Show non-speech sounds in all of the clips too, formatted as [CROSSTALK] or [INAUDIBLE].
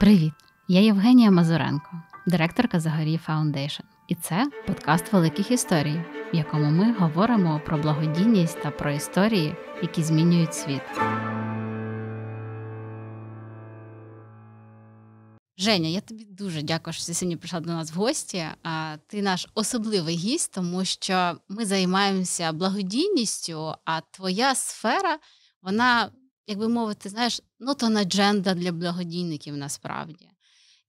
Привіт! Я Євгенія Мазуренко, директорка Загорій Foundation. І це подкаст великих історій, в якому ми говоримо про благодійність та про історії, які змінюють світ. Женя, я тобі дуже дякую, що ти сьогодні прийшла до нас в гості. А ти наш особливий гість, тому що ми займаємося благодійністю, а твоя сфера, вона, як би мовити, знаєш, ну то на для благодійників насправді.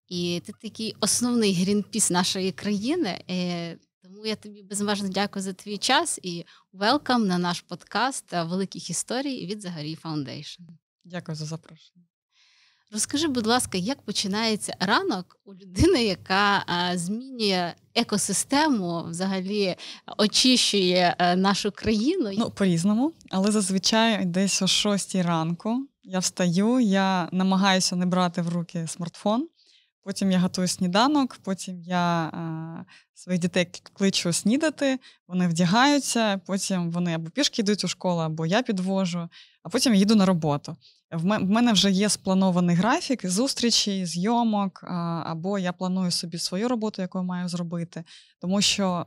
І ти такий основний грінпіс нашої країни. І тому я тобі безмежно дякую за твій час і welcome на наш подкаст великих історій від Загорій Foundation. Дякую за запрошення. Розкажи, будь ласка, як починається ранок у людини, яка змінює екосистему, взагалі очищує нашу країну? Ну, по-різному, але зазвичай десь о 6 ранку я встаю, я намагаюся не брати в руки смартфон. Потім я готую сніданок, потім я е, своїх дітей кличу снідати, вони вдягаються, потім вони або пішки йдуть у школу, або я підвожу, а потім їду на роботу. В мене вже є спланований графік зустрічі, зйомок, або я планую собі свою роботу, яку я маю зробити. Тому що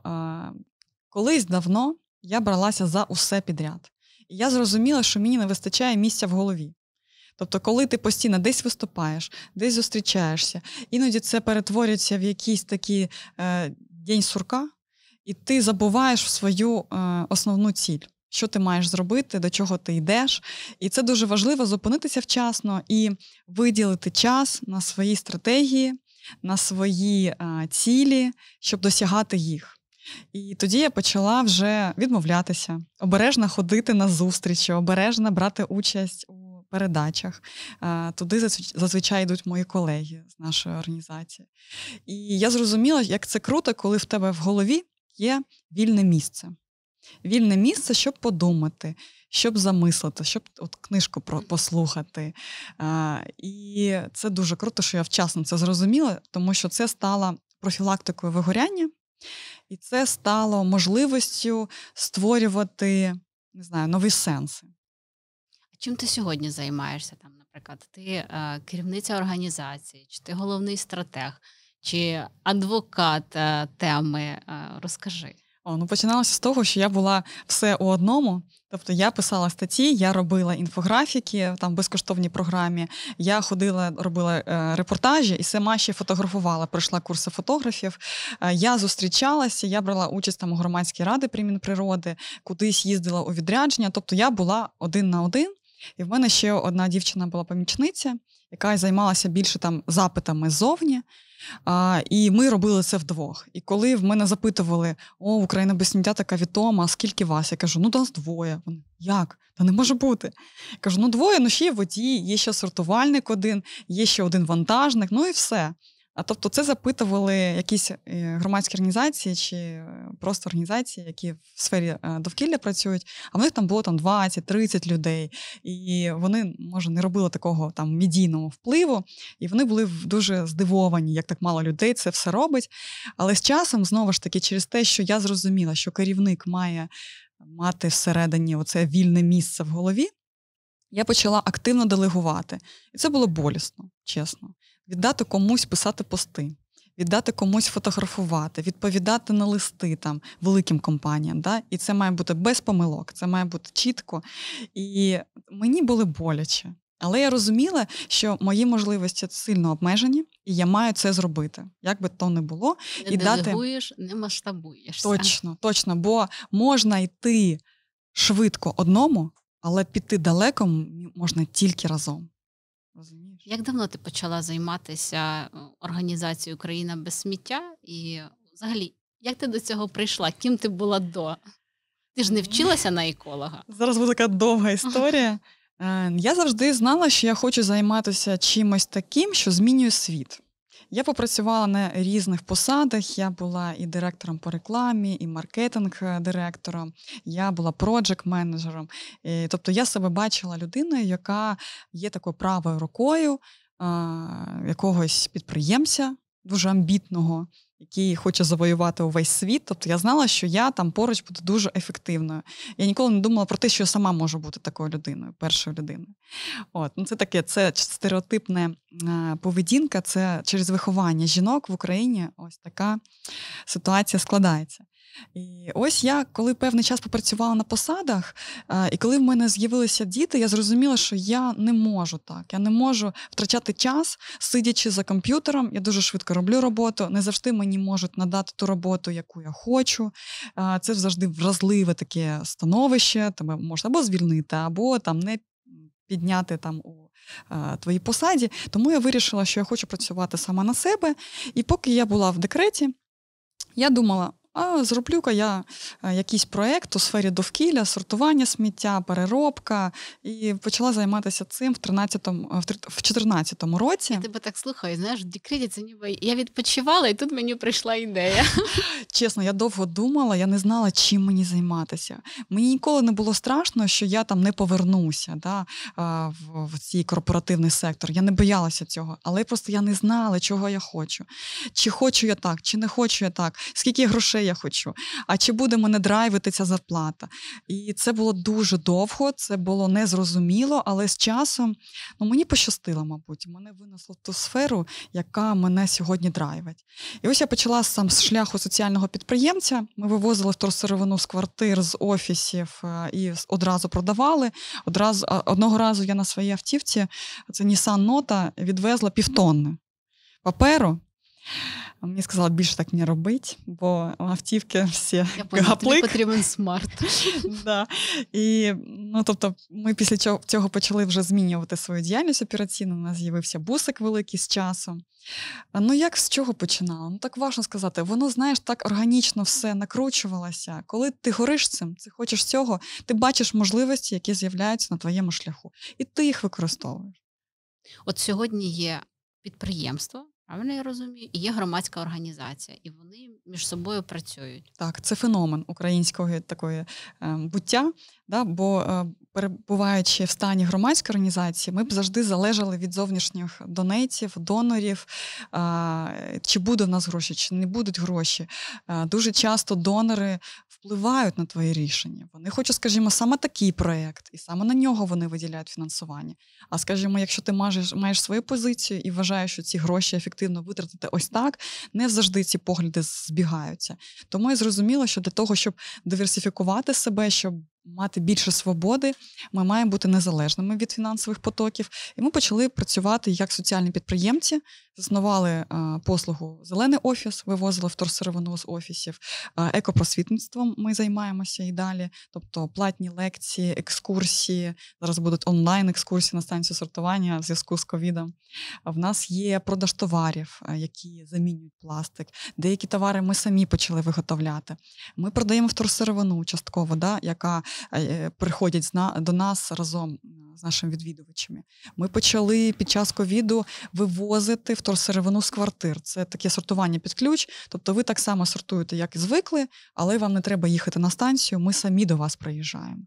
колись давно я бралася за усе підряд. І я зрозуміла, що мені не вистачає місця в голові. Тобто, коли ти постійно десь виступаєш, десь зустрічаєшся, іноді це перетворюється в якийсь такий е, день сурка, і ти забуваєш свою е, основну ціль що ти маєш зробити, до чого ти йдеш. І це дуже важливо зупинитися вчасно і виділити час на свої стратегії, на свої а, цілі, щоб досягати їх. І тоді я почала вже відмовлятися, обережно ходити на зустрічі, обережно брати участь у передачах. Туди зазвичай йдуть мої колеги з нашої організації. І я зрозуміла, як це круто, коли в тебе в голові є вільне місце вільне місце, щоб подумати, щоб замислити, щоб от книжку про послухати. А, І це дуже круто, що я вчасно це зрозуміла, тому що це стало профілактикою вигоряння, і це стало можливістю створювати не знаю, нові сенси. А чим ти сьогодні займаєшся? Там, Наприклад, ти е, керівниця організації, чи ти головний стратег, чи адвокат е, теми? Е, розкажи. О, ну починалося з того, що я була все у одному. Тобто я писала статті, я робила інфографіки там безкоштовній програмі. Я ходила, робила е, репортажі і сама ще фотографувала. Пройшла курси фотографів. Е, я зустрічалася, я брала участь там у громадській раді при Мінприроди, кудись їздила у відрядження. Тобто я була один на один. І в мене ще одна дівчина була помічниця, яка займалася більше там запитами ззовні. А, І ми робили це вдвох. І коли в мене запитували, о, Україна без сміття така відома, а скільки вас? Я кажу, ну нас двоє. Вони, Як? Та не може бути. Я кажу, ну двоє, ну ще є водій, є ще сортувальник один, є ще один вантажник, ну і все. А тобто це запитували якісь е, громадські організації чи е, просто організації, які в сфері е, довкілля працюють, а в них там було там 20-30 людей, і вони, може, не робили такого там медійного впливу, і вони були дуже здивовані, як так мало людей це все робить. Але з часом, знову ж таки, через те, що я зрозуміла, що керівник має мати всередині оце вільне місце в голові, я почала активно делегувати. І це було болісно, чесно віддати комусь писати пости, віддати комусь фотографувати, відповідати на листи там великим компаніям. Да? І це має бути без помилок, це має бути чітко. І мені були боляче. Але я розуміла, що мої можливості сильно обмежені, і я маю це зробити, як би то не було. Не і делегуєш, дати... не масштабуєшся. Точно, точно, бо можна йти швидко одному, але піти далеко можна тільки разом. Як давно ти почала займатися е, організацією Україна без сміття? І взагалі, як ти до цього прийшла? Ким ти була до? Ти ж не вчилася на еколога? [LAUGHS] Зараз буде така довга історія. Е, я завжди знала, що я хочу займатися чимось таким, що змінює світ. Я попрацювала на різних посадах. Я була і директором по рекламі, і маркетинг-директором, я була проджект-менеджером. Тобто я себе бачила людиною, яка є такою правою рукою якогось підприємця, дуже амбітного, який хоче завоювати увесь світ. Тобто я знала, що я там поруч буду дуже ефективною. Я ніколи не думала про те, що я сама можу бути такою людиною, першою людиною. От, ну Це таке, це стереотипна е, поведінка, це через виховання жінок в Україні. Ось така ситуація складається. І ось я, коли певний час попрацювала на посадах, і коли в мене з'явилися діти, я зрозуміла, що я не можу так. Я не можу втрачати час, сидячи за комп'ютером. Я дуже швидко роблю роботу. Не завжди мені можуть надати ту роботу, яку я хочу. Це завжди вразливе таке становище. Тебе можна або звільнити, або там не підняти там у твоїй посаді. Тому я вирішила, що я хочу працювати сама на себе. І поки я була в декреті, я думала, а зроблю-ка я е, якийсь проєкт у сфері довкілля, сортування сміття, переробка, і почала займатися цим в 13-му, е, в 14-му році. Я тебе так слухаю, знаєш, декреті це ніби я відпочивала, і тут мені прийшла ідея. [LAUGHS] Чесно, я довго думала, я не знала, чим мені займатися. Мені ніколи не було страшно, що я там не повернуся да, в, в цей корпоративний сектор. Я не боялася цього, але просто я не знала, чого я хочу. Чи хочу я так, чи не хочу я так, скільки грошей я хочу, а чи буде мене драйвити ця зарплата? І це було дуже довго, це було незрозуміло, але з часом ну, мені пощастило, мабуть, мене винесло в ту сферу, яка мене сьогодні драйвить. І ось я почала сам з шляху соціального підприємця. Ми вивозили вторсировину з квартир, з офісів е, і одразу продавали. Одразу одного разу я на своїй автівці, це Nissan Note, відвезла півтонни паперу. Мені сказали, більше так не робити, бо автівки всі тобі потрібен смарт. [LAUGHS] да. І, ну, тобто, Ми після цього, почали вже змінювати свою діяльність операційну. У нас з'явився бусик великий з часом. Ну, як з чого починало? Ну, так важно сказати. Воно, знаєш, так органічно все накручувалося. Коли ти гориш цим, ти хочеш цього, ти бачиш можливості, які з'являються на твоєму шляху, і ти їх використовуєш. От сьогодні є підприємство. Правильно я розумію, і є громадська організація, і вони між собою працюють. Так, це феномен українського такої е, буття, да, бо е, перебуваючи в стані громадської організації, ми б завжди залежали від зовнішніх донейтів, донорів, е, чи буде в нас гроші, чи не будуть гроші. Е, дуже часто донори впливають на твої рішення. Вони хочуть, скажімо, саме такий проєкт, і саме на нього вони виділяють фінансування. А скажімо, якщо ти маєш маєш свою позицію і вважаєш, що ці гроші ефективно витратити ось так, не завжди ці погляди збігаються. Тому я зрозуміла, що для того, щоб диверсифікувати себе, щоб мати більше свободи, ми маємо бути незалежними від фінансових потоків. І ми почали працювати як соціальні підприємці, заснували послугу Зелений офіс, вивозили вторсировину з офісів, екопросвітництвом ми займаємося і далі. Тобто платні лекції, екскурсії. Зараз будуть онлайн-екскурсії на станцію сортування в зв'язку з ковідом. В нас є продаж товарів, які замінюють пластик. Деякі товари ми самі почали виготовляти. Ми продаємо вторсировину частково, да, яка Е, приходять до нас разом з нашими відвідувачами. Ми почали під час ковіду вивозити вторсировину з квартир. Це таке сортування під ключ. Тобто ви так само сортуєте, як і звикли, але вам не треба їхати на станцію, ми самі до вас приїжджаємо.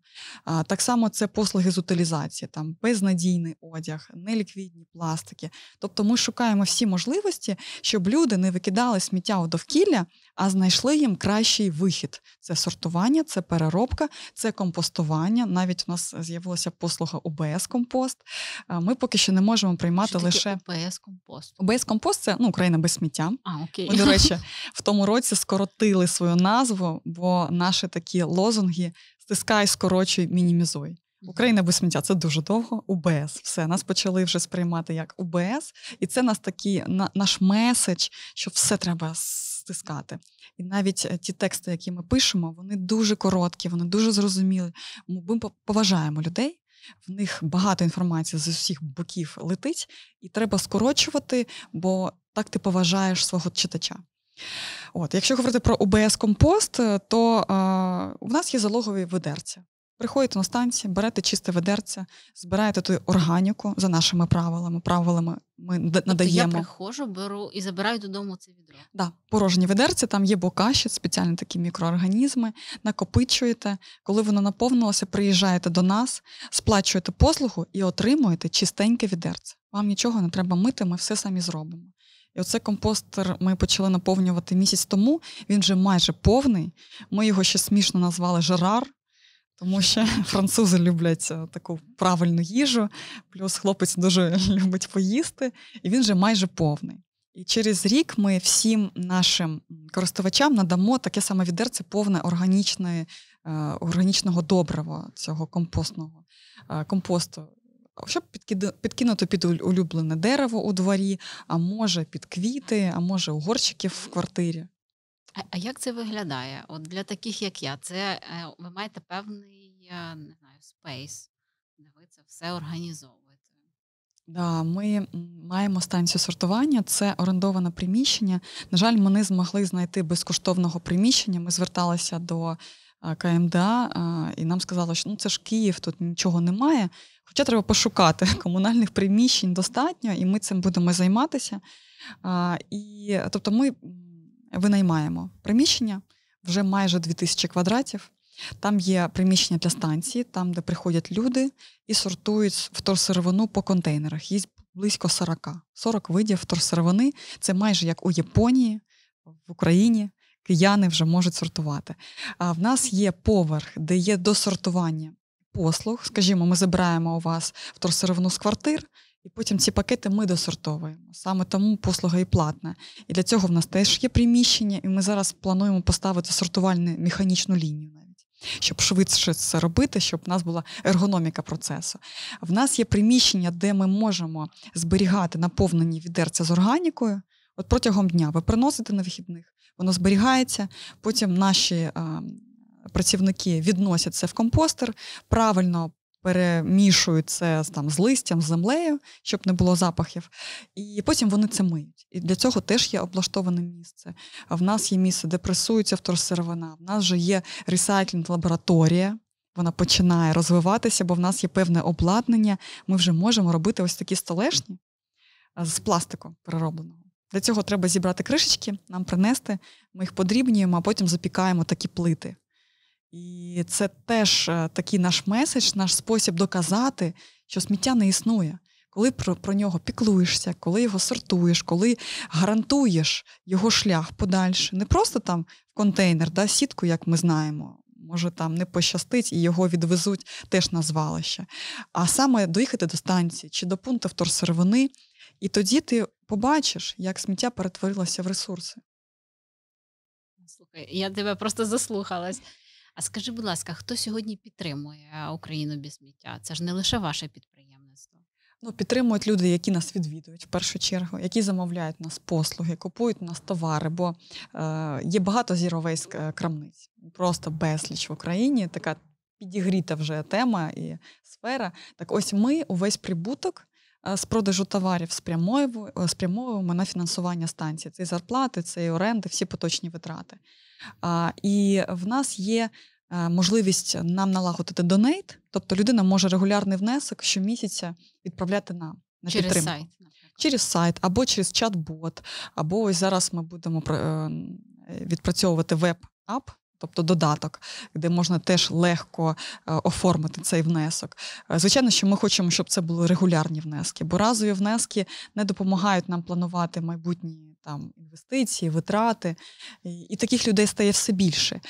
Так само це послуги з утилізації, там безнадійний одяг, неліквідні пластики. Тобто ми шукаємо всі можливості, щоб люди не викидали сміття у довкілля, а знайшли їм кращий вихід. Це сортування, це переробка, це компостування. Навіть у нас з'явилася послуга ОБС-компост. Ми поки що не можемо приймати що лише ОБС-компост. ОБС-компост це ну, Україна без сміття. А, окей. Ми, до речі, [LAUGHS] в тому році скоротили свою назву, бо наші такі лозунги стискай, скорочуй, мінімізуй. Україна без сміття це дуже довго. УБС. Все, нас почали вже сприймати як УБС, і це нас такий на, наш меседж, що все треба стискати. І навіть е, ті тексти, які ми пишемо, вони дуже короткі, вони дуже зрозумілі. Ми поважаємо людей. В них багато інформації з усіх боків летить, і треба скорочувати, бо так ти поважаєш свого читача. От, Якщо говорити про ОБС компост, е, то е, в нас є залогові ведерця. Приходите на станцію, берете чисте ведерце, збираєте ту органіку за нашими правилами. Правилами ми тобто надаємо. Я приходжу, беру і забираю додому це відро. Да, порожні ведерці, там є бокаші, спеціальні такі мікроорганізми, накопичуєте. Коли воно наповнилося, приїжджаєте до нас, сплачуєте послугу і отримуєте чистеньке відерце. Вам нічого не треба мити, ми все самі зробимо. І оце компостер ми почали наповнювати місяць тому. Він вже майже повний. Ми його ще смішно назвали Жерар, тому що [LAUGHS] французи люблять е, таку правильну їжу, плюс хлопець дуже [LAUGHS] любить поїсти, і він вже майже повний. І через рік ми всім нашим користувачам надамо таке саме відерце повне органічне, органічного добрива цього компостного е, компосту. Щоб підкинути під улюблене дерево у дворі, а може під квіти, а може у горщиків в квартирі. А, як це виглядає? От для таких, як я, це е, ви маєте певний не знаю, space, де ви це все організовуєте. Да, Ми маємо станцію сортування, це орендоване приміщення. На жаль, ми не змогли знайти безкоштовного приміщення. Ми зверталися до КМДА, і нам сказали, що ну це ж Київ, тут нічого немає. Хоча треба пошукати [LAUGHS] комунальних приміщень достатньо, і ми цим будемо займатися. І, Тобто, ми винаймаємо приміщення вже майже 2000 квадратів. Там є приміщення для станції, там, де приходять люди і сортують вторсировину по контейнерах. Є близько 40. 40 видів вторсировини. Це майже як у Японії, в Україні. Кияни вже можуть сортувати. А в нас є поверх, де є досортування послуг. Скажімо, ми забираємо у вас вторсировину з квартир, і потім ці пакети ми досортовуємо. Саме тому послуга і платна. І для цього в нас теж є приміщення, і ми зараз плануємо поставити сортувальну механічну лінію щоб швидше це робити, щоб в нас була ергономіка процесу. В нас є приміщення, де ми можемо зберігати наповнені відерця з органікою. От протягом дня ви приносите на вихідних, воно зберігається, потім наші працівники відносять це в компостер, правильно перемішують це там, з листям, з землею, щоб не було запахів. І потім вони це миють. І для цього теж є облаштоване місце. А в нас є місце, де пресується вторсировина. В нас вже є ресайклінг-лабораторія. Вона починає розвиватися, бо в нас є певне обладнання. Ми вже можемо робити ось такі столешні з пластику переробленого. Для цього треба зібрати кришечки, нам принести, ми їх подрібнюємо, а потім запікаємо такі плити. І це теж е, такий наш меседж, наш спосіб доказати, що сміття не існує. Коли про, про нього піклуєшся, коли його сортуєш, коли гарантуєш його шлях подальше, не просто там в контейнер, да, сітку, як ми знаємо, може там не пощастить і його відвезуть теж на звалище, а саме доїхати до станції чи до пункту вторсировини, і тоді ти побачиш, як сміття перетворилося в ресурси. Слухай, я тебе просто заслухалась. А скажи, будь ласка, хто сьогодні підтримує Україну без сміття? Це ж не лише ваше підприємництво. Ну, підтримують люди, які нас відвідують в першу чергу, які замовляють нас послуги, купують нас товари, бо е, є багато зіровейськ е, крамниць, просто безліч в Україні. Така підігріта вже тема і сфера. Так, ось ми увесь прибуток. Е, з продажу товарів е, спрямовуємо на фінансування станції. Це і зарплати, це і оренди, всі поточні витрати. І в нас є е, можливість нам налагодити донейт, тобто людина може регулярний внесок щомісяця відправляти нам на через підтримку. сайт. Через сайт або через чат-бот, або ось зараз ми будемо е, відпрацьовувати веб-ап, тобто додаток, де можна теж легко е, оформити цей внесок. Звичайно, що ми хочемо, щоб це були регулярні внески, бо разові внески не допомагають нам планувати майбутні там інвестиції, витрати, і таких людей стає все більше.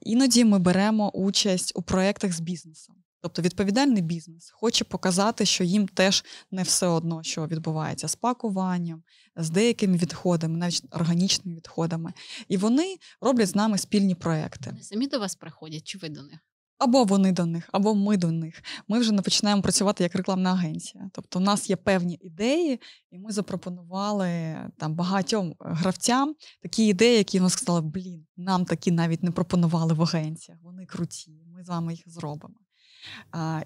Іноді ми беремо участь у проєктах з бізнесом. Тобто відповідальний бізнес хоче показати, що їм теж не все одно, що відбувається з пакуванням, з деякими відходами, навіть органічними відходами. І вони роблять з нами спільні проекти. Вони самі до вас приходять, чи ви до них? Або вони до них, або ми до них. Ми вже не починаємо працювати як рекламна агенція. Тобто, у нас є певні ідеї, і ми запропонували там багатьом гравцям такі ідеї, які вони сказали, блін, нам такі навіть не пропонували в агенціях. Вони круті, ми з вами їх зробимо.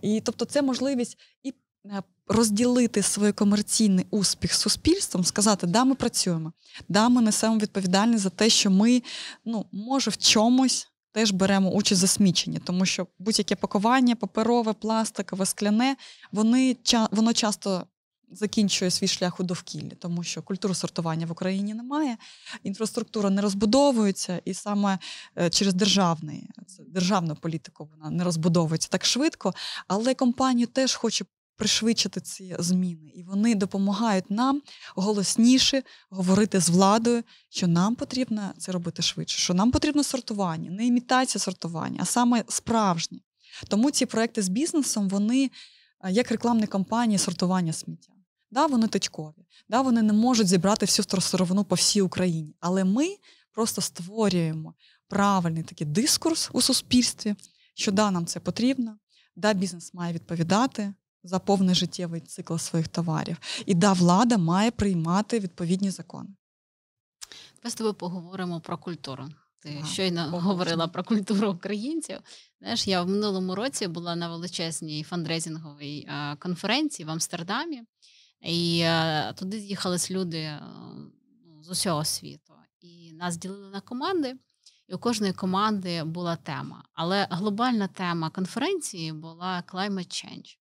І тобто, це можливість і е, розділити свій комерційний успіх з суспільством, сказати, да, ми працюємо, да, ми несемо відповідальність за те, що ми, ну, може, в чомусь теж беремо участь засмічення, тому що будь-яке пакування, паперове, пластикове, скляне, вони воно часто закінчує свій шлях у довкіллі, тому що культури сортування в Україні немає, інфраструктура не розбудовується, і саме е, через державний, державну політику вона не розбудовується так швидко, але компанію теж хоче пришвидшити ці зміни, і вони допомагають нам голосніше говорити з владою, що нам потрібно це робити швидше, що нам потрібно сортування, не імітація сортування, а саме справжнє. Тому ці проекти з бізнесом вони е, як рекламні кампанії сортування сміття. Да, вони точкові, да, вони не можуть зібрати всю сировину по всій Україні. Але ми просто створюємо правильний такий дискурс у суспільстві, що да, нам це потрібно, да, бізнес має відповідати за повний життєвий цикл своїх товарів, і да, влада має приймати відповідні закони. Ми з тобою поговоримо про культуру. Ти а, щойно поговоримо. говорила про культуру українців. Знаєш, я в минулому році була на величезній фандрейзинговій конференції в Амстердамі, і туди з'їхались люди ну, з усього світу. І нас ділили на команди, і у кожної команди була тема. Але глобальна тема конференції була climate change.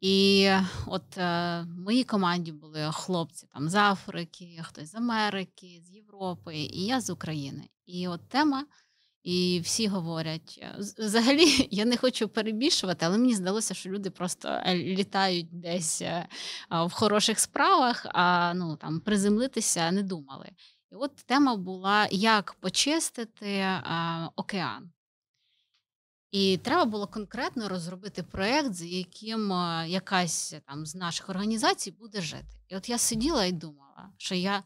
І от е, моїй команді були хлопці там з Африки, хтось з Америки, з Європи, і я з України. І от тема, і всі говорять: е, взагалі, [LAUGHS] я не хочу перебільшувати, але мені здалося, що люди просто е, літають десь е, в хороших справах, а ну там приземлитися не думали. І от тема була, як почистити а, океан. І треба було конкретно розробити проєкт, за яким якась там з наших організацій буде жити. І от я сиділа і думала, що я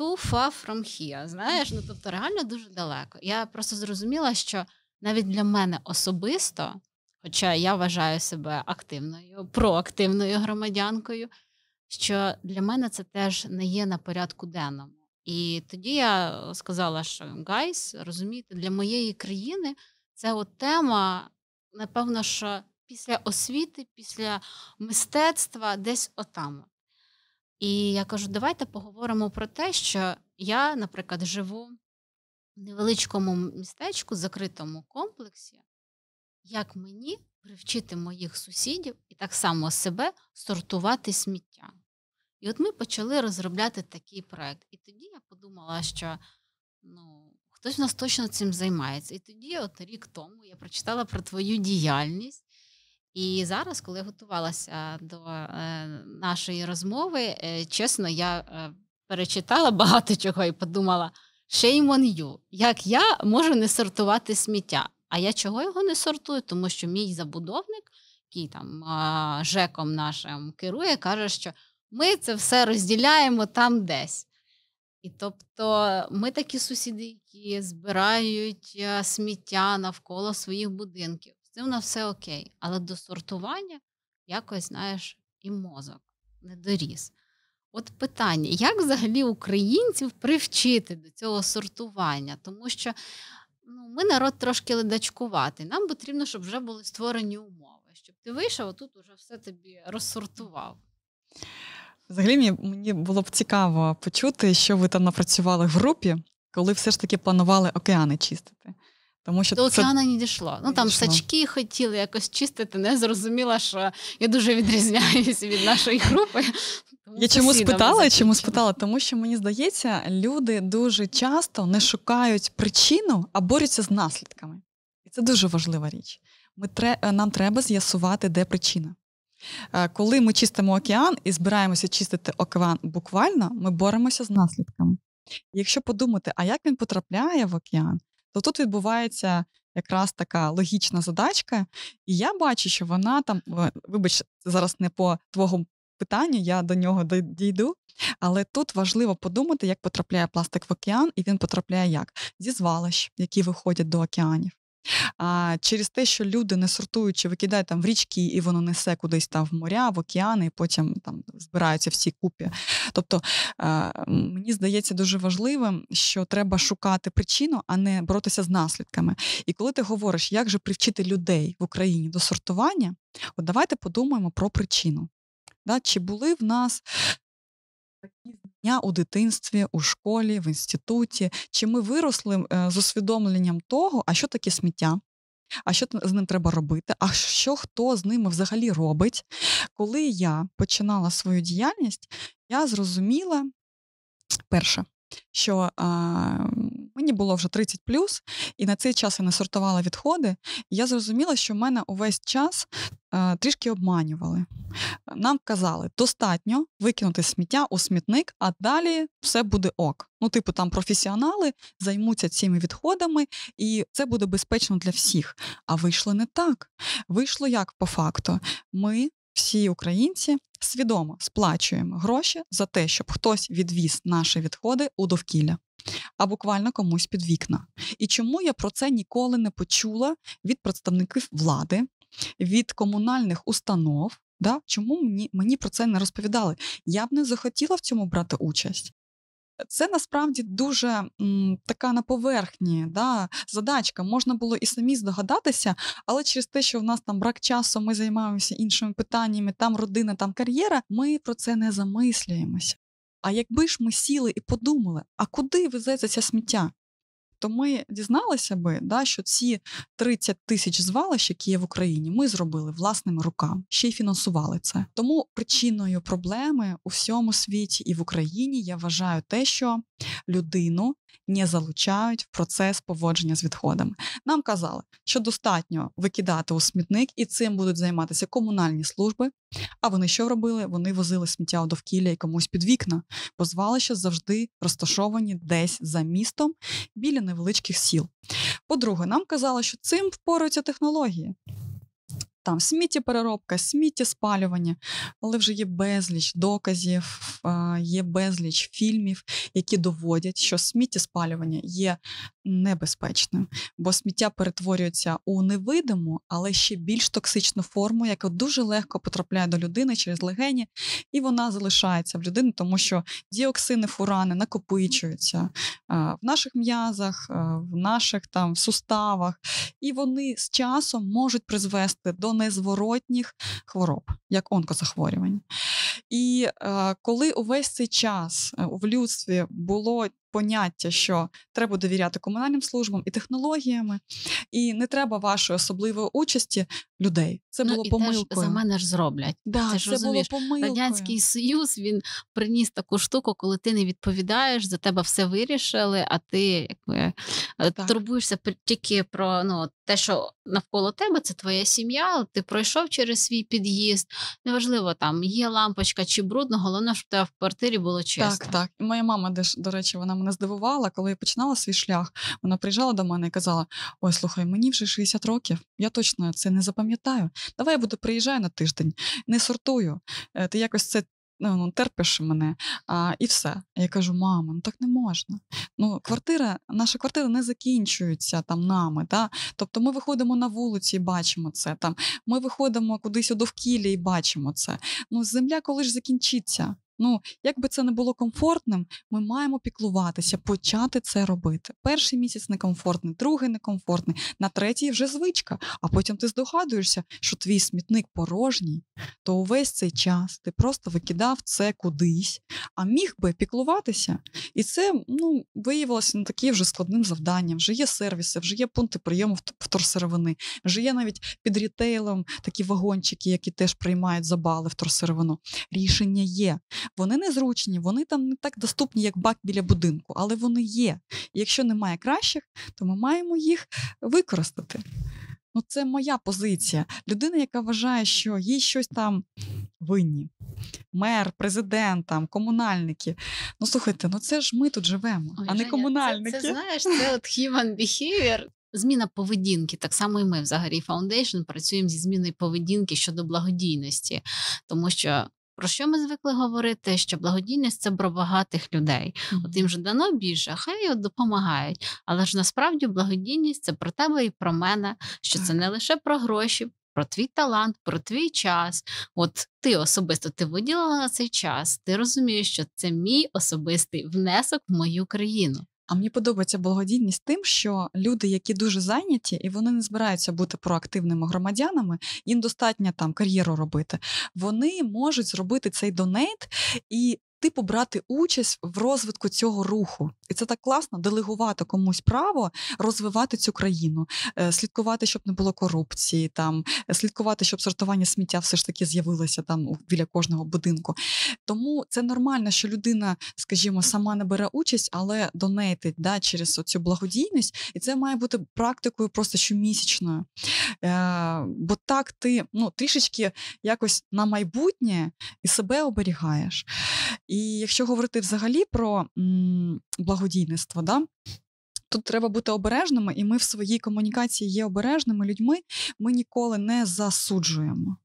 too far from here, знаєш, ну тобто реально дуже далеко. Я просто зрозуміла, що навіть для мене особисто, хоча я вважаю себе активною, проактивною громадянкою, що для мене це теж не є на порядку денному. І тоді я сказала, що гайс, розумієте, для моєї країни це от тема, напевно, що після освіти, після мистецтва десь отам. І я кажу, давайте поговоримо про те, що я, наприклад, живу в невеличкому містечку, закритому комплексі, як мені привчити моїх сусідів і так само себе сортувати сміття. І от ми почали розробляти такий проект. І тоді я подумала, що ну, хтось в нас точно цим займається. І тоді, от рік тому, я прочитала про твою діяльність. І зараз, коли готувалася до е, нашої розмови, е, чесно, я е, перечитала [LAUGHS] багато чого і подумала: shame on you, як я можу не сортувати сміття. А я чого його не сортую? Тому що мій забудовник, який там ЖЕКом нашим керує, каже, що ми це все розділяємо там десь. І тобто ми такі сусіди, які збирають сміття навколо своїх будинків. Цим на все окей. Але до сортування якось, знаєш, і мозок не доріс. От питання, як взагалі українців привчити до цього сортування? Тому що ну, ми народ трошки ледачкуватий. Нам потрібно, щоб вже були створені умови, щоб ти вийшов, а тут уже все тобі розсортував. Взагалі мені було б цікаво почути, що ви там напрацювали в групі, коли все ж таки планували океани чистити. Тому що До це... океана не дійшло. Ну там дійшло. сачки хотіли якось чистити, не зрозуміла, що я дуже відрізняюся від нашої групи. Тому я чому спитала? Чому спитала? Тому що мені здається, люди дуже часто не шукають причину, а борються з наслідками. І це дуже важлива річ. Ми Нам треба з'ясувати, де причина. Е, коли ми чистимо океан і збираємося чистити океан буквально, ми боремося з наслідками. якщо подумати, а як він потрапляє в океан, то тут відбувається якраз така логічна задачка, і я бачу, що вона там, вибач, зараз не по твого питанню, я до нього дійду. Але тут важливо подумати, як потрапляє пластик в океан, і він потрапляє як? Зі звалищ, які виходять до океанів. А через те, що люди не сортуючи, викидають там в річки, і воно несе кудись там в моря, в океани, і потім там збираються всі купі. Тобто мені здається дуже важливим, що треба шукати причину, а не боротися з наслідками. І коли ти говориш, як же привчити людей в Україні до сортування, от давайте подумаємо про причину. Да? Чи були в нас такі знання у дитинстві, у школі, в інституті, чи ми виросли е, з усвідомленням того, а що таке сміття, а що з ним треба робити, а що хто з ними взагалі робить. Коли я починала свою діяльність, я зрозуміла перше, що а, Мені було вже 30 плюс, і на цей час я не сортувала відходи. Я зрозуміла, що мене увесь час е, трішки обманювали. Нам казали, достатньо викинути сміття у смітник, а далі все буде ок. Ну, типу, там професіонали займуться цими відходами, і це буде безпечно для всіх. А вийшло не так. Вийшло як по факту. Ми всі українці свідомо сплачуємо гроші за те, щоб хтось відвіз наші відходи у довкілля. А буквально комусь під вікна. І чому я про це ніколи не почула від представників влади, від комунальних установ? Да? Чому мені мені про це не розповідали? Я б не захотіла в цьому брати участь. Це насправді дуже м, така на поверхні да, задачка. Можна було і самі здогадатися, але через те, що в нас там брак часу, ми займаємося іншими питаннями, там родина, там кар'єра, ми про це не замислюємося. А якби ж ми сіли і подумали, а куди везеться ця сміття? То ми дізналися би, да, що ці 30 тисяч звалищ, які є в Україні, ми зробили власними руками, ще й фінансували це. Тому причиною проблеми у всьому світі і в Україні я вважаю те, що людину не залучають в процес поводження з відходами. Нам казали, що достатньо викидати у смітник, і цим будуть займатися комунальні служби. А вони що робили? Вони возили сміття у довкілля і комусь під вікна, бо звалища завжди розташовані десь за містом біля невеличких сіл. По-друге, нам казали, що цим впораються технології там сміттєпереробка, сміттєспалювання, але вже є безліч доказів, є безліч фільмів, які доводять, що сміттєспалювання є небезпечним, бо сміття перетворюється у невидиму, але ще більш токсичну форму, яка дуже легко потрапляє до людини через легені, і вона залишається в людини, тому що діоксини, фурани накопичуються в наших м'язах, в наших там суставах, і вони з часом можуть призвести до незворотніх хвороб, як онкозахворювань. І е, коли увесь цей час е, в людстві було поняття, що треба довіряти комунальним службам і технологіями, і не треба вашої особливої участі людей. Це ну, було і помилкою. Теж за мене ж зроблять. Да, це ж це було помилкою. Радянський Союз він приніс таку штуку, коли ти не відповідаєш, за тебе все вирішили, а ти якби е, турбуєшся тільки про ну, те, що навколо тебе це твоя сім'я. Ти пройшов через свій під'їзд. Неважливо, там є лампочка чи брудно, головне, щоб в тебе в квартирі було чисто. Так, так. І моя мама, де до речі, вона мене здивувала, коли я починала свій шлях. Вона приїжджала до мене і казала: Ой, слухай, мені вже 60 років, я точно це не запам'ятаю. Давай я буду приїжджаю на тиждень, не сортую. Е, ти якось це. Ну, ну, терпиш мене, а, і все. Я кажу, мама, ну так не можна. Ну, квартира, наша квартира не закінчується там нами. Да? Тобто ми виходимо на вулиці і бачимо це. Там, Ми виходимо кудись у довкілля і бачимо це. Ну, Земля коли ж закінчиться. Ну, як би це не було комфортним, ми маємо піклуватися, почати це робити. Перший місяць некомфортний, другий некомфортний, на третій вже звичка. А потім ти здогадуєшся, що твій смітник порожній, то увесь цей час ти просто викидав це кудись, а міг би піклуватися. І це ну, виявилося не таким вже складним завданням. Вже є сервіси, вже є пункти прийому вторсировини, вже є навіть під рітейлом такі вагончики, які теж приймають забали вторсировину. Рішення є. Вони незручні, вони там не так доступні, як бак біля будинку, але вони є. І якщо немає кращих, то ми маємо їх використати. Ну, це моя позиція. Людина, яка вважає, що їй щось там винні. Мер, президент, там, комунальники. Ну, слухайте, ну це ж ми тут живемо, Ой, а не Женя, комунальники. Це, це знаєш, це от human behavior. Зміна поведінки, так само і ми взагалі Foundation працюємо зі зміною поведінки щодо благодійності, тому що про що ми звикли говорити? Що благодійність це про багатих людей. Mm-hmm. От їм вже дано більше, хай от допомагають. Але ж насправді благодійність це про тебе і про мене, що це не лише про гроші, про твій талант, про твій час. От ти особисто ти виділила на цей час. Ти розумієш, що це мій особистий внесок в мою країну. А мені подобається благодійність тим, що люди, які дуже зайняті, і вони не збираються бути проактивними громадянами, їм достатньо там кар'єру робити. Вони можуть зробити цей донейт і типу брати участь в розвитку цього руху. І це так класно делегувати комусь право розвивати цю країну, е, слідкувати, щоб не було корупції, там слідкувати, щоб сортування сміття все ж таки з'явилося там біля кожного будинку. Тому це нормально, що людина, скажімо, сама не бере участь, але донейтить да, через цю благодійність, і це має бути практикою просто щомісячною. Е, Бо так ти ну, трішечки якось на майбутнє і себе оберігаєш. І якщо говорити взагалі про м, благодійництво, да, Тут треба бути обережними, і ми в своїй комунікації є обережними людьми. Ми ніколи не засуджуємо.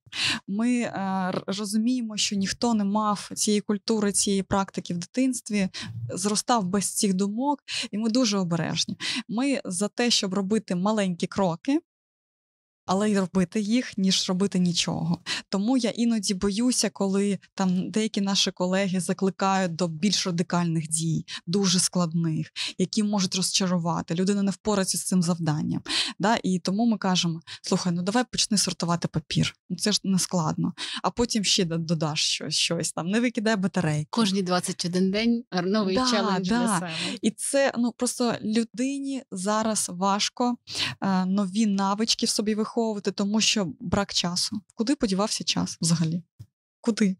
Ми е, розуміємо, що ніхто не мав цієї культури, цієї практики в дитинстві, зростав без цих думок, і ми дуже обережні. Ми за те, щоб робити маленькі кроки, але й робити їх, ніж робити нічого. Тому я іноді боюся, коли там деякі наші колеги закликають до більш радикальних дій, дуже складних, які можуть розчарувати. Людина не впорається з цим завданням. Да? І тому ми кажемо: слухай, ну давай почни сортувати папір. Ну це ж не складно. А потім ще додаш щось, щось там, не викидай батарейки. Кожні 21 день новий да, челендж да. для себе. І це ну просто людині зараз важко е, нові навички в собі виходять враховувати, тому що брак часу. Куди подівався час взагалі? Куди?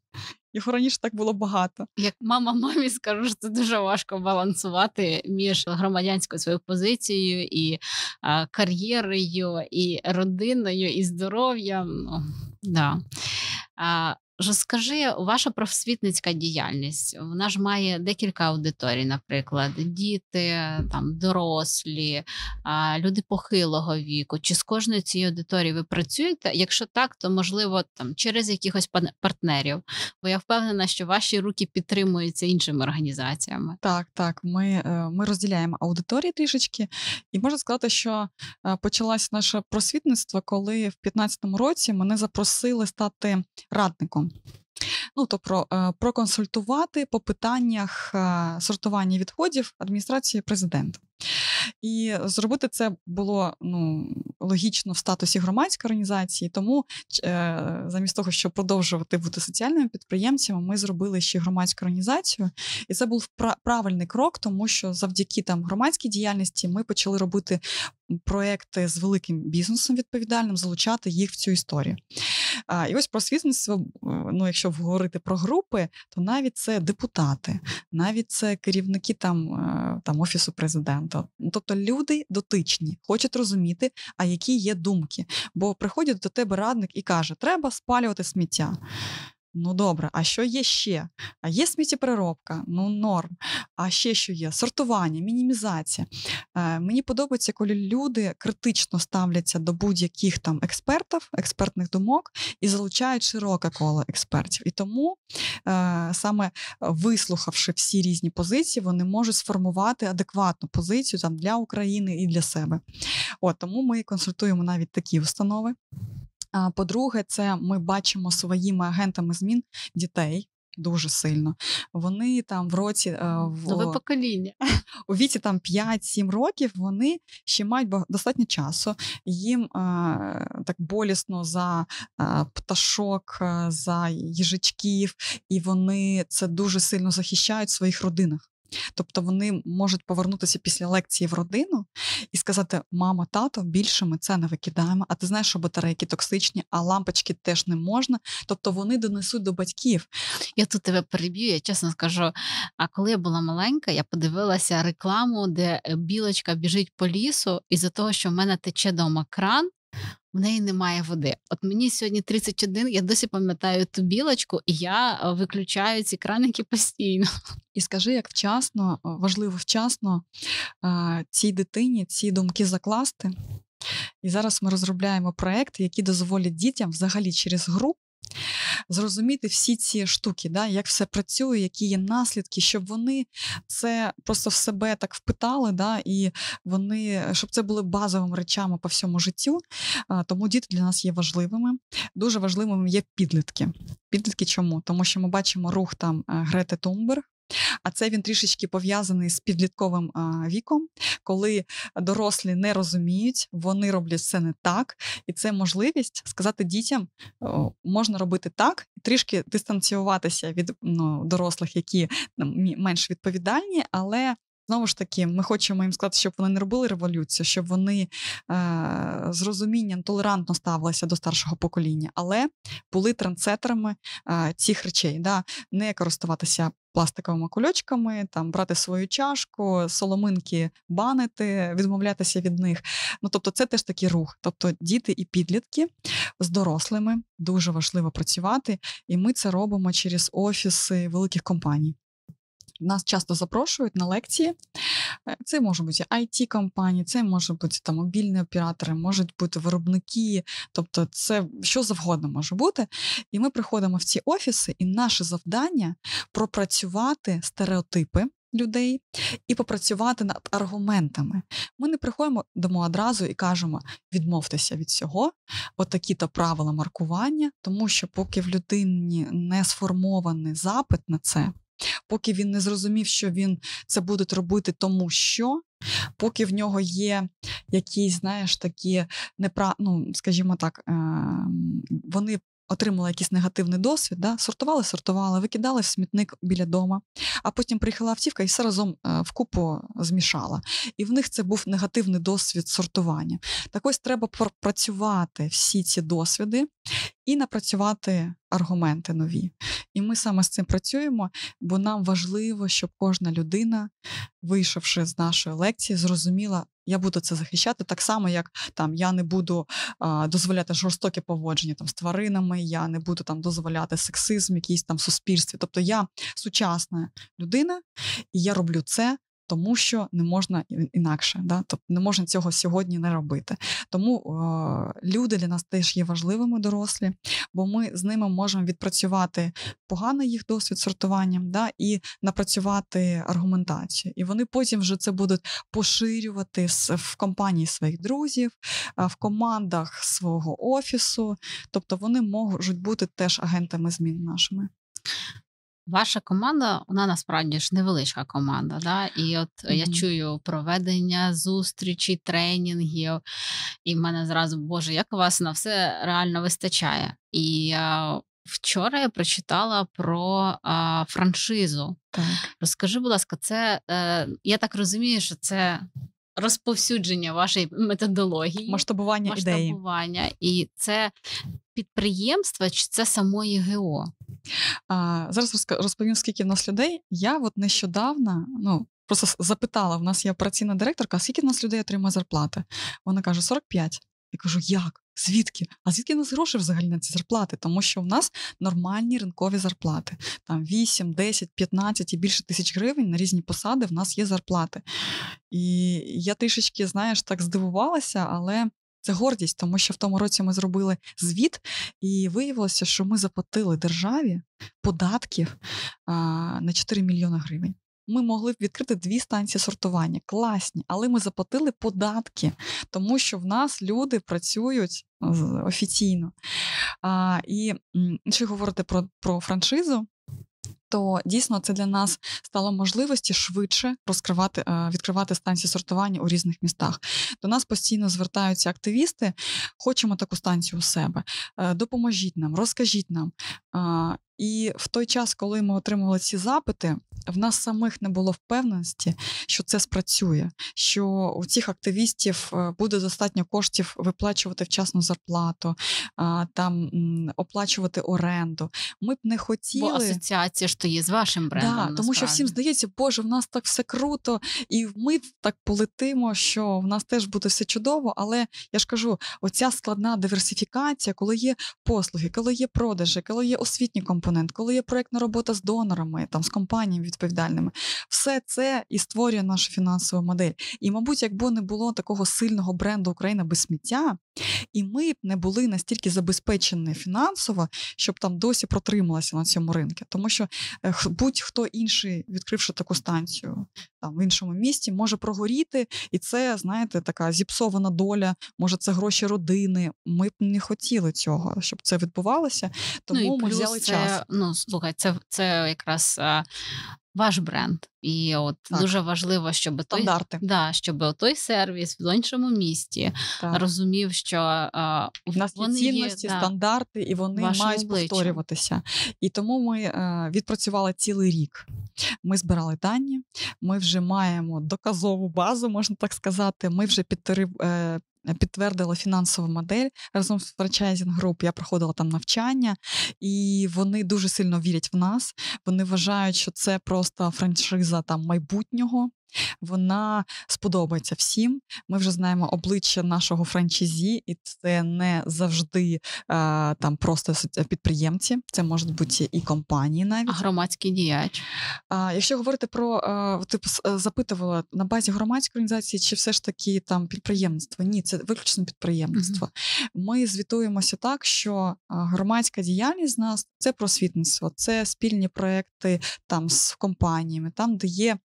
Його раніше так було багато. Як мама мамі скажу, що це дуже важко балансувати між громадянською своєю позицією і а, кар'єрою, і родиною, і здоров'ям. Ну, да. А, Розкажи, ваша просвітницька діяльність, вона ж має декілька аудиторій, наприклад, діти, там дорослі, люди похилого віку. Чи з кожної цієї аудиторії ви працюєте? Якщо так, то можливо там через якихось партнерів. Бо я впевнена, що ваші руки підтримуються іншими організаціями. Так, так, ми е, ми розділяємо аудиторії трішечки, і можна сказати, що е, почалось наше просвітництво, коли в 2015 році мене запросили стати радником. Ну, то про, е, проконсультувати по питаннях е, сортування відходів адміністрації президента. І зробити це було ну, логічно в статусі громадської організації, тому е, замість того, щоб продовжувати бути соціальними підприємцями, ми зробили ще громадську організацію, і це був правильний крок, тому що завдяки там громадській діяльності ми почали робити проекти з великим бізнесом відповідальним, залучати їх в цю історію. А, І ось просвітництво, ну якщо говорити про групи, то навіть це депутати, навіть це керівники там, е, там офісу президента. Тобто люди дотичні, хочуть розуміти, а які є думки. Бо приходять до тебе радник і каже, треба спалювати сміття. Ну добре, а що є ще? А є сміттєпереробка, ну норм. А ще що є? Сортування, мінімізація. Е, Мені подобається, коли люди критично ставляться до будь-яких там експертів, експертних думок і залучають широке коло експертів. І тому е, саме вислухавши всі різні позиції, вони можуть сформувати адекватну позицію там для України і для себе. От тому ми консультуємо навіть такі установи. А по-друге, це ми бачимо своїми агентами змін дітей. Дуже сильно. Вони там в році в нове покоління [LAUGHS] у віці там 5-7 років. Вони ще мають достатньо часу. Їм е, так болісно за е, пташок, за їжачків, і вони це дуже сильно захищають в своїх родинах. Тобто вони можуть повернутися після лекції в родину і сказати: Мама, тато, більше ми це не викидаємо. А ти знаєш, що батарейки токсичні, а лампочки теж не можна. Тобто вони донесуть до батьків. Я тут тебе переб'ю, я чесно скажу. А коли я була маленька, я подивилася рекламу, де е, білочка біжить по лісу, і за того, що в мене тече дома кран в неї немає води. От мені сьогодні 31, я досі пам'ятаю ту білочку, і я е, виключаю ці краники постійно. [LAUGHS] І скажи, як вчасно, важливо вчасно цій дитині ці думки закласти. І зараз ми розробляємо проекти, які дозволять дітям взагалі через гру зрозуміти всі ці штуки, да, як все працює, які є наслідки, щоб вони це просто в себе так впитали, да, і вони, щоб це були базовими речами по всьому життю. Тому діти для нас є важливими. Дуже важливими є підлітки. Підлітки чому? Тому що ми бачимо рух там е, Грети Тумберг, А це він трішечки пов'язаний з підлітковим віком, коли дорослі не розуміють, вони роблять все не так, і це можливість сказати дітям, можна робити так, трішки дистанціюватися від ну, дорослих, які менш відповідальні, але Знову ж таки, ми хочемо їм сказати, щоб вони не робили революцію, щоб вони е, з розумінням толерантно ставилися до старшого покоління, але були трансетерами е, цих речей, да? не користуватися пластиковими кульочками, там брати свою чашку, соломинки банити, відмовлятися від них. Ну тобто, це теж такий рух. Тобто, діти і підлітки з дорослими дуже важливо працювати, і ми це робимо через офіси великих компаній. Нас часто запрошують на лекції. Це можуть бути it компанії це можуть бути там мобільні оператори, можуть бути виробники, тобто це що завгодно може бути. І ми приходимо в ці офіси, і наше завдання пропрацювати стереотипи. Людей і попрацювати над аргументами. Ми не приходимо домо одразу і кажемо: відмовтеся від цього, отакі то правила маркування, тому що поки в людині не сформований запит на це, поки він не зрозумів, що він це буде робити, тому що. Поки в нього є якісь, знаєш, такі непра... ну, скажімо так, е... вони отримали якийсь негативний досвід, да? сортували, сортували, викидали в смітник біля дома, а потім приїхала автівка і все разом е, вкупу змішала. І в них це був негативний досвід сортування. Так ось треба пропрацювати всі ці досвіди і напрацювати аргументи нові. І ми саме з цим працюємо, бо нам важливо, щоб кожна людина, вийшовши з нашої лекції, зрозуміла, я буду це захищати так само, як там я не буду а, дозволяти жорстоке поводження там з тваринами, я не буду там дозволяти сексизм, якийсь там в суспільстві. Тобто я сучасна людина, і я роблю це тому що не можна інакше, да? тобто не можна цього сьогодні не робити. Тому е, люди для нас теж є важливими дорослі, бо ми з ними можемо відпрацювати поганий їх досвід сортуванням да? і напрацювати аргументацію. І вони потім вже це будуть поширювати в компанії своїх друзів, в командах свого офісу. Тобто вони можуть бути теж агентами змін нашими. Ваша команда, вона насправді ж невеличка команда. Да? І от mm-hmm. я чую проведення зустрічей, тренінгів, і в мене зразу, Боже, як у вас на все реально вистачає. І а, вчора я прочитала про а, франшизу. Так. Розкажи, будь ласка, це е, я так розумію, що це. Розповсюдження вашої методології, масштабування масштабування, ідеї. і це підприємства чи це самої ГО? А, Зараз розповім, скільки в нас людей. Я от нещодавно, ну. Просто запитала, в нас є операційна директорка, скільки в нас людей отримує зарплати? Вона каже: 45. Я кажу, як? Звідки? А звідки в нас гроші взагалі на ці зарплати? Тому що в нас нормальні ринкові зарплати. Там 8, 10, 15 і більше тисяч гривень на різні посади в нас є зарплати. І я трішечки, знаєш, так здивувалася, але це гордість, тому що в тому році ми зробили звіт, і виявилося, що ми заплатили державі податків а, на 4 мільйони гривень. Ми могли б відкрити дві станції сортування, класні, але ми заплатили податки, тому що в нас люди працюють офіційно. А, І якщо говорити про, про франшизу, то дійсно це для нас стало можливості швидше розкривати е, відкривати станції сортування у різних містах. До нас постійно звертаються активісти. Хочемо таку станцію у себе. Е, допоможіть нам, розкажіть нам. І в той час, коли ми отримували ці запити, в нас самих не було впевненості, що це спрацює, що у цих активістів е, буде достатньо коштів виплачувати вчасну зарплату, там оплачувати оренду. Ми б не хотіли Бо асоціація ж то є з вашим брендом. Да, тому що всім здається, Боже, в нас так все круто, і ми так полетимо, що в нас теж буде все чудово. Але я ж кажу, оця складна диверсифікація, коли є послуги, коли є продажі, коли є освітні компоненти, компонент, коли є проєктна робота з донорами, там з компаніями відповідальними, все це і створює нашу фінансову модель. І, мабуть, якби не було такого сильного бренду Україна без сміття, і ми б не були настільки забезпечені фінансово, щоб там досі протрималися на цьому ринку. Тому що е, будь-хто інший, відкривши таку станцію там в іншому місті, може прогоріти, і це, знаєте, така зіпсована доля, може, це гроші родини. Ми б не хотіли цього, щоб це відбувалося. Тому ну, ми взяли це, час. Ну слухай, це це якраз ваш бренд. І от так. дуже важливо, щоб Стандарти. той да, щоб той сервіс в іншому місті так. розумів, що а, в нас є цінності, є, стандарти, і вони мають обличчя. повторюватися. І тому ми а, е, відпрацювали цілий рік. Ми збирали дані, ми вже маємо доказову базу, можна так сказати. Ми вже підтри, е, підтвердила фінансову модель разом з Franchising Group. Я проходила там навчання, і вони дуже сильно вірять в нас. Вони вважають, що це просто франшиза там майбутнього. Вона сподобається всім. Ми вже знаємо обличчя нашого франчайзі, і це не завжди а, там просто підприємці, це можуть бути і компанії навіть. А громадський діяч. А, Якщо говорити про а, типу запитувала на базі громадської організації, чи все ж таки там підприємництво? Ні, це виключно підприємництво. uh Ми звітуємося так, що громадська діяльність нас це просвітництво, це спільні проекти там з компаніями, там де є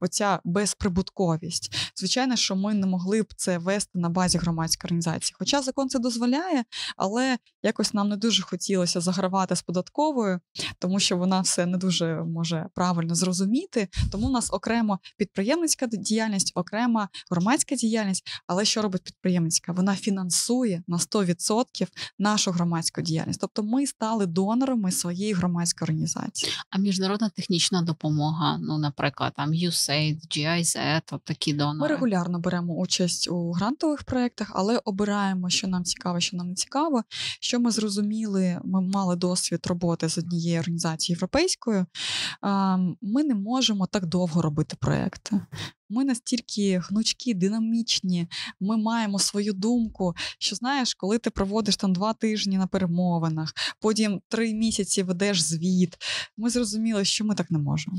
оця безприбутковість. Звичайно, що ми не могли б це вести на базі громадської організації. Хоча закон це дозволяє, але якось нам не дуже хотілося загравати з податковою, тому що вона все не дуже може правильно зрозуміти. Тому у нас окремо підприємницька діяльність, окрема громадська діяльність. Але що робить підприємницька? Вона фінансує на 100% нашу громадську діяльність. Тобто ми стали донорами своєї громадської організації. А міжнародна технічна допомога, ну, наприклад, там USAID, GIZ, от такі донори? Ми регулярно беремо участь у грантових проєктах, але обираємо, що нам цікаво, що нам не цікаво. Що ми зрозуміли, ми мали досвід роботи з однією організацією європейською. Ми не можемо так довго робити проекти. Ми настільки гнучкі, динамічні, ми маємо свою думку. Що знаєш, коли ти проводиш там два тижні на перемовинах, потім три місяці ведеш звіт. Ми зрозуміли, що ми так не можемо.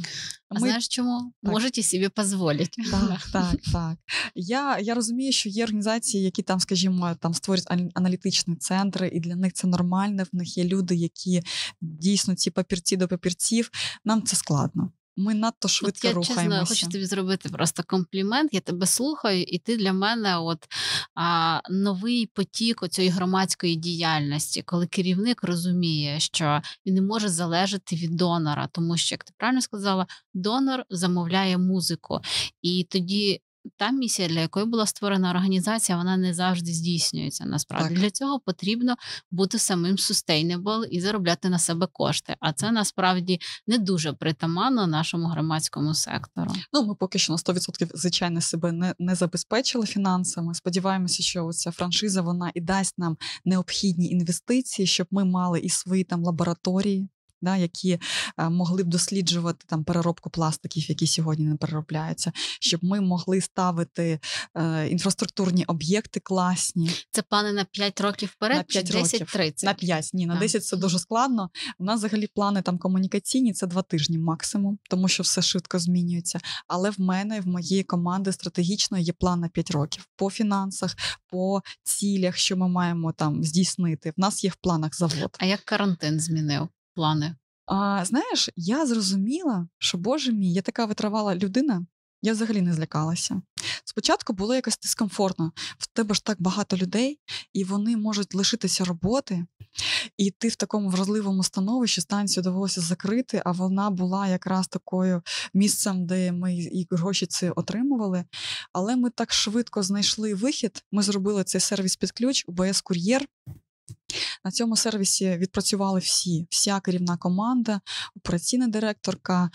А ми... знаєш чому? Так. Можете собі дозволити. Так, [LAUGHS] так, так. Я я розумію, що є організації, які там, скажімо, там створюють аналітичні центри, і для них це нормально. В них є люди, які дійсно ці папірці до папірців. Нам це складно. Ми надто швидко от я, рухаємося. чесно, хочу тобі зробити просто комплімент. Я тебе слухаю, і ти для мене от а, новий потік цієї громадської діяльності, коли керівник розуміє, що він не може залежати від донора, тому що, як ти правильно сказала, донор замовляє музику, і тоді та місія, для якої була створена організація, вона не завжди здійснюється. Насправді так. для цього потрібно бути самим sustainable і заробляти на себе кошти. А це насправді не дуже притаманно нашому громадському сектору. Ну ми поки що на 100% звичайно себе не не забезпечили фінансами. Сподіваємося, що ця франшиза вона і дасть нам необхідні інвестиції, щоб ми мали і свої там лабораторії да, які е, могли б досліджувати там переробку пластиків, які сьогодні не переробляються, щоб ми могли ставити е, інфраструктурні об'єкти класні. Це плани на 5 років вперед, на 5 чи 10-30? На 5, ні, на 10 це дуже складно. У нас взагалі плани там комунікаційні це два тижні максимум, тому що все швидко змінюється. Але в мене, в моєї команди стратегічно є план на 5 років по фінансах, по цілях, що ми маємо там здійснити. В нас є в планах завод. А як карантин змінив? Плани? А, Знаєш, я зрозуміла, що Боже мій, я така витривала людина, я взагалі не злякалася. Спочатку було якось дискомфортно. В тебе ж так багато людей, і вони можуть лишитися роботи, і ти в такому вразливому становищі станцію довелося закрити, а вона була якраз такою місцем, де ми і гроші ці отримували. Але ми так швидко знайшли вихід. Ми зробили цей сервіс під ключ, УБС Кур'єр. На цьому сервісі відпрацювали всі, вся керівна команда, операційна директорка,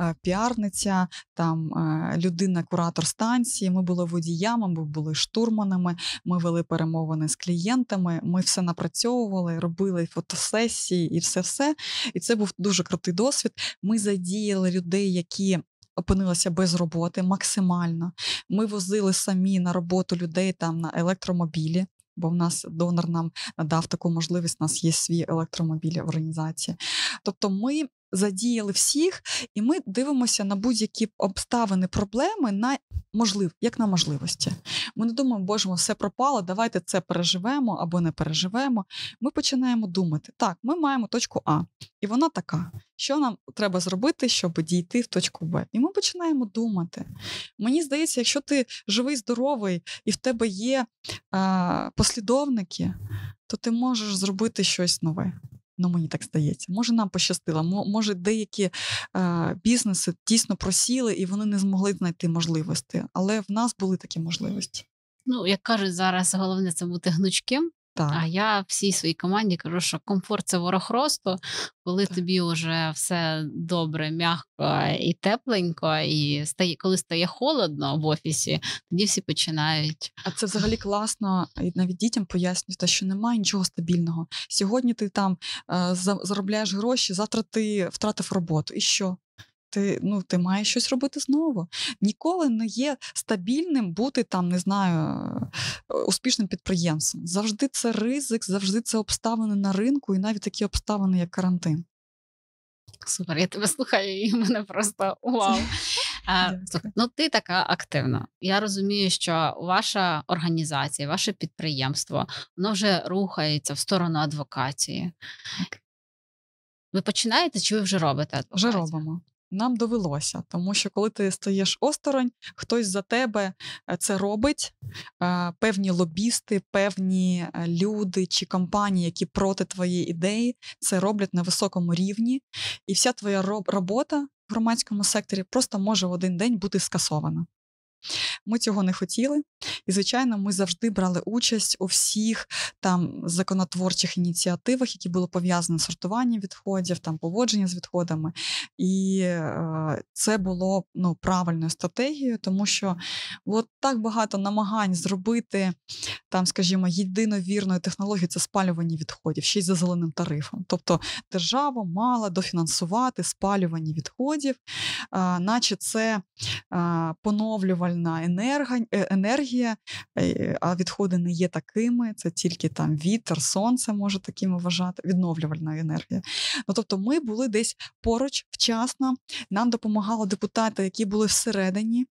е, піарниця, там е, людина, куратор станції. Ми були водіями, ми були штурманами, ми вели перемовини з клієнтами. Ми все напрацьовували, робили фотосесії і все все. І це був дуже крутий досвід. Ми задіяли людей, які. Опинилися без роботи максимально. Ми возили самі на роботу людей там на електромобілі бо в нас донор нам надав таку можливість. У нас є свій електромобіль в організації. Тобто, ми задіяли всіх, і ми дивимося на будь-які обставини, проблеми на можлив, як на можливості. Ми не думаємо, боже, все пропало, давайте це переживемо або не переживемо. Ми починаємо думати: так, ми маємо точку А, і вона така. Що нам треба зробити, щоб дійти в точку Б? І ми починаємо думати. Мені здається, якщо ти живий, здоровий і в тебе є а, послідовники, то ти можеш зробити щось нове. Ну, мені так здається. Може, нам пощастило, може, деякі е, бізнеси дійсно просіли і вони не змогли знайти можливості, але в нас були такі можливості. Ну, як кажуть, зараз головне це бути гнучким. Так. А я всій своїй команді кажу, що комфорт це ворог росту, коли так. тобі вже все добре, м'яко і тепленько, і стає, коли стає холодно в офісі, тоді всі починають. А це [LAUGHS] взагалі класно, і навіть дітям пояснюють, що немає нічого стабільного. Сьогодні ти там е, заробляєш гроші, завтра ти втратив роботу. І що? Ти ну, ти маєш щось робити знову. Ніколи не є стабільним бути там, не знаю, е, успішним підприємцем. Завжди це ризик, завжди це обставини на ринку, і навіть такі обставини, як карантин. Супер, я тебе слухаю, і мене просто вау. [LAUGHS] А, ну, ти така активна. Я розумію, що ваша організація, ваше підприємство, воно вже рухається в сторону адвокації. Ви починаєте чи ви вже робите адвокацію? Вже робимо нам довелося, тому що коли ти стаєш осторонь, хтось за тебе е, це робить. Е, певні лобісти, певні е, люди чи компанії, які проти твоєї ідеї, це роблять на високому рівні, і вся твоя робота в громадському секторі просто може в один день бути скасована. Ми цього не хотіли, і, звичайно, ми завжди брали участь у всіх там законотворчих ініціативах, які були пов'язані з сортуванням відходів, там поводження з відходами. І е, це було ну, правильною стратегією, тому що от так багато намагань зробити там, скажімо, єдиновірною технологією це спалювання відходів, ще й за зеленим тарифом. Тобто держава мала дофінансувати спалювання відходів, е, наче це е, поновлювальна енерга, е, енергія, е, а відходи не є такими. Це тільки там вітер, сонце може такими вважати, відновлювальна енергія. Ну тобто, ми були десь поруч вчасно. Нам допомагали депутати, які були всередині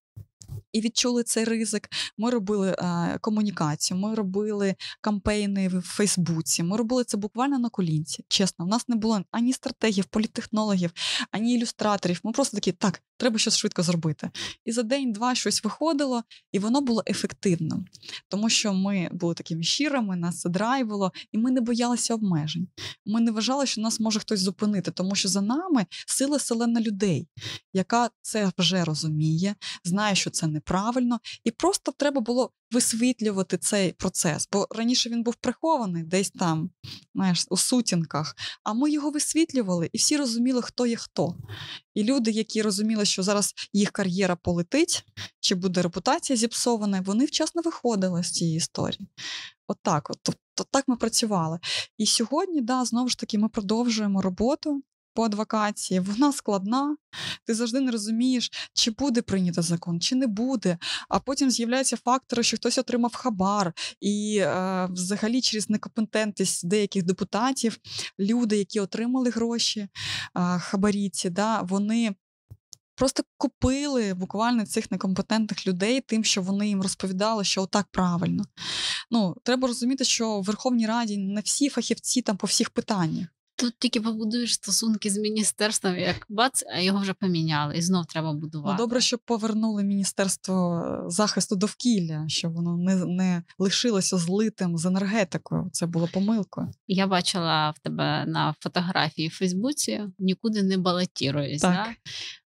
і відчули цей ризик. Ми робили е, комунікацію, ми робили кампейни в Фейсбуці. Ми робили це буквально на колінці. Чесно, у нас не було ані стратегів, політехнологів, ані ілюстраторів. Ми просто такі, так, треба щось швидко зробити. І за день-два щось виходило, і воно було ефективним, тому що ми були такими щирими, нас це драйвило, і ми не боялися обмежень. Ми не вважали, що нас може хтось зупинити, тому що за нами сила селена людей, яка це вже розуміє, знає, що це неправильно, і просто треба було висвітлювати цей процес. Бо раніше він був прихований десь там, знаєш, у сутінках. А ми його висвітлювали, і всі розуміли, хто є хто. І люди, які розуміли, що зараз їх кар'єра полетить, чи буде репутація зіпсована, вони вчасно виходили з цієї історії. Отак, от, от, от так ми працювали. І сьогодні, да, знову ж таки, ми продовжуємо роботу по адвокації, вона складна. Ти завжди не розумієш, чи буде прийнято закон, чи не буде. А потім з'являються фактори, що хтось отримав хабар, і е, взагалі через некомпетентність деяких депутатів люди, які отримали гроші, е, хабаріці, да, вони. Просто купили буквально цих некомпетентних людей, тим, що вони їм розповідали, що отак правильно. Ну, Треба розуміти, що в Верховній Раді не всі фахівці там по всіх питаннях. Тут тільки побудуєш стосунки з міністерством, як бац, а його вже поміняли, і знов треба будувати. Ну, Добре, що повернули Міністерство е, захисту довкілля, щоб воно не не лишилося злитим з енергетикою. Це було помилкою. Я бачила в тебе на фотографії в Фейсбуці, нікуди не балотіруюсь. Так. Да?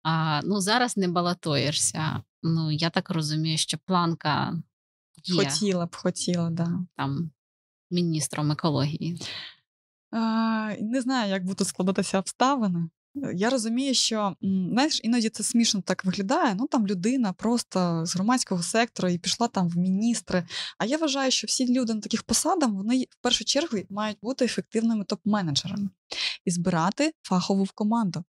А, Ну зараз не балотуєшся. Ну я так розумію, що планка є. хотіла б, хотіла, да. там міністром екології. Не знаю, як будуть складатися обставини. Я розумію, що знаєш, іноді це смішно так виглядає. Ну там людина просто з громадського сектору і пішла там в міністри. А я вважаю, що всі люди на таких посадах вони в першу чергу мають бути ефективними топ-менеджерами і збирати фахову в команду.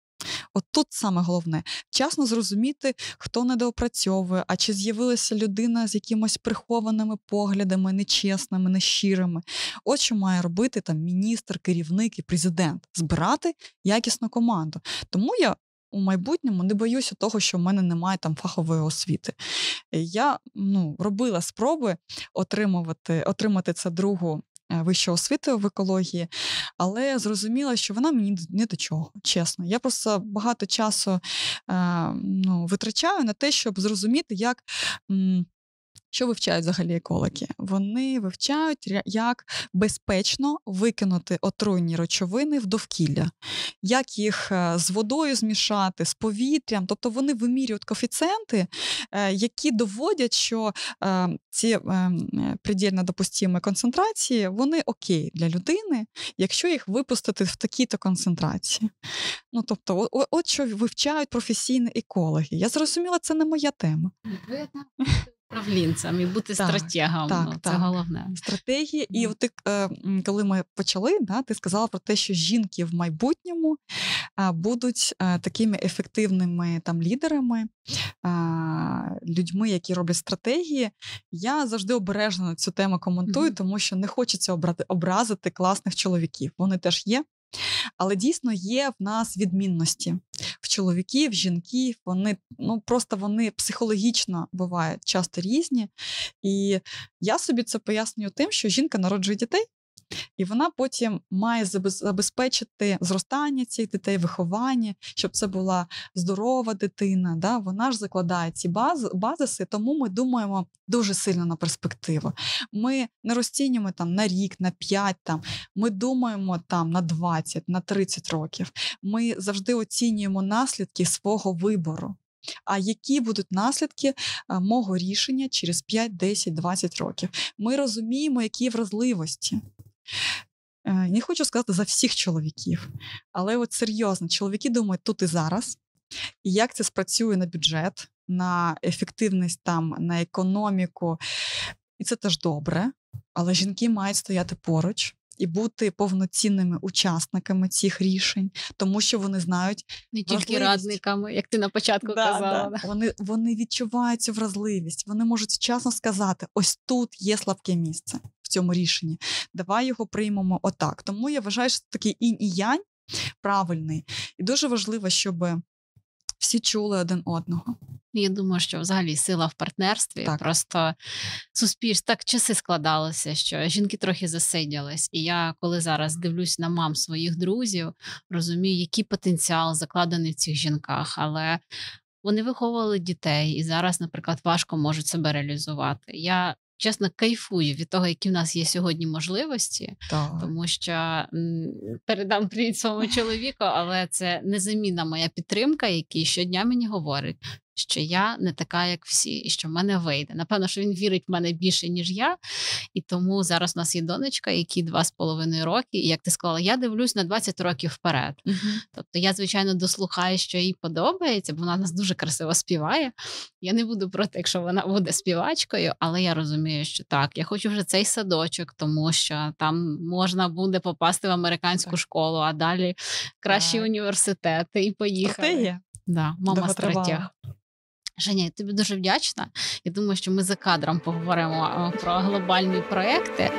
От тут саме головне вчасно зрозуміти, хто недоопрацьовує, а чи з'явилася людина з якимось прихованими поглядами, нечесними, нещирими. От що має робити там міністр, керівник і президент збирати якісну команду. Тому я. У майбутньому не боюся того, що в мене немає там фахової освіти. Я ну, робила спроби отримувати отримати це другу Е, освіти в екології, але зрозуміла, що вона мені не до чого, чесно. Я просто багато часу е, ну, витрачаю на те, щоб зрозуміти, як. Що вивчають взагалі екологи? Вони вивчають, як безпечно викинути отруйні речовини в довкілля, як їх е, з водою змішати, з повітрям. Тобто вони вимірюють коефіцієнти, е, які доводять, що е, ці предельно допустимі концентрації вони окей для людини, якщо їх випустити в такі-то концентрації. Ну, тобто, от що вивчають професійні екологи. Я зрозуміла, це не моя тема. Ви [LAUGHS] управлінцем і бути так, стратегом. Так, ну, Це так. головне. Стратегії. І от ти, е, коли ми почали, да, ти сказала про те, що жінки в майбутньому будуть е, такими ефективними там лідерами, людьми, які роблять стратегії. Я завжди обережно цю тему коментую, mm-hmm. тому що не хочеться образити класних чоловіків. Вони теж є. Але дійсно є в нас відмінності в чоловіків, в жінків. Вони ну просто вони психологічно бувають часто різні. І я собі це пояснюю тим, що жінка народжує дітей, і вона потім має забезпечити зростання цих дітей, виховання, щоб це була здорова дитина. Да? Вона ж закладає ці бази, базиси, тому ми думаємо дуже сильно на перспективу. Ми не розцінюємо там на рік, на п'ять. Там ми думаємо там на 20, на 30 років. Ми завжди оцінюємо наслідки свого вибору. А які будуть наслідки мого рішення через 5, 10, 20 років? Ми розуміємо, які вразливості. Е, не хочу сказати за всіх чоловіків, але от серйозно, чоловіки думають тут і зараз, і як це спрацює на бюджет, на ефективність там, на економіку. І це теж добре. Але жінки мають стояти поруч і бути повноцінними учасниками цих рішень, тому що вони знають не тільки радниками, як ти на початку да, казала. Да. Вони вони відчувають цю вразливість. Вони можуть вчасно сказати: ось тут є слабке місце цьому рішенні. Давай його приймемо отак. Тому я вважаю, що такий інь і янь правильний, і дуже важливо, щоб всі чули один одного. Я думаю, що взагалі сила в партнерстві. Так. Просто суспільство так часи складалося, що жінки трохи засиділись. І я, коли зараз дивлюсь на мам своїх друзів, розумію, який потенціал закладений в цих жінках. Але вони виховували дітей і зараз, наприклад, важко можуть себе реалізувати. Я чесно кайфую від того, які в нас є сьогодні можливості, так. тому що передам привіт своєму [LAUGHS] чоловіку, але це незамінна моя підтримка, який щодня мені говорить, що я не така, як всі, і що в мене вийде. Напевно, що він вірить в мене більше, ніж я. І тому зараз у нас є донечка, якій два з половиною роки. І як ти сказала, я дивлюсь на 20 років вперед. Uh-huh. Тобто я, звичайно, дослухаю, що їй подобається, бо вона нас дуже красиво співає. Я не буду проти, якщо вона буде співачкою, але я розумію, що так, я хочу вже цей садочок, тому що там можна буде попасти в американську так. школу, а далі кращі так. університети і поїхати. Да, мама стратег. Женя, я тобі дуже вдячна. Я думаю, що ми за кадром поговоримо про глобальні проекти.